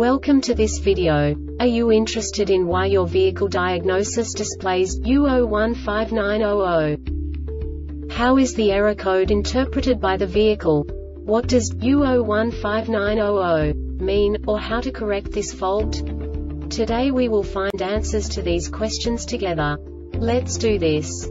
Welcome to this video. Are you interested in why your vehicle diagnosis displays U015900? How is the error code interpreted by the vehicle? What does U015900 mean, or how to correct this fault? Today we will find answers to these questions together. Let's do this.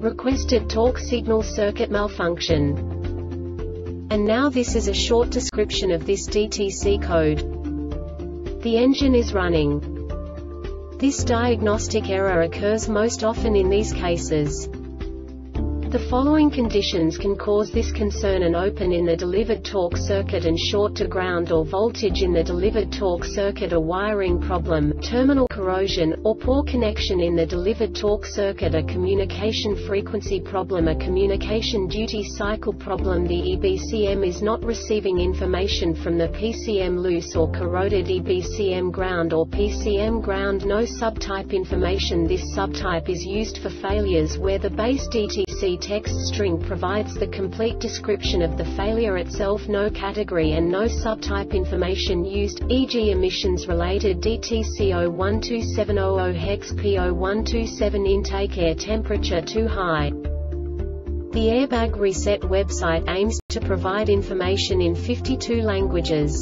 Requested torque signal circuit malfunction. And now this is a short description of this DTC code. The engine is running. This diagnostic error occurs most often in these cases. The following conditions can cause this concern an open in the delivered torque circuit and short to ground or voltage in the delivered torque circuit a wiring problem, terminal corrosion, or poor connection in the delivered torque circuit a communication frequency problem a communication duty cycle problem. The EBCM is not receiving information from the PCM loose or corroded EBCM ground or PCM ground. No subtype information. This subtype is used for failures where the base DTC text string provides the complete description of the failure itself no category and no subtype information used, e.g. emissions-related DTC 012700 hex P0127 intake air temperature too high. The Airbag Reset website aims to provide information in 52 languages.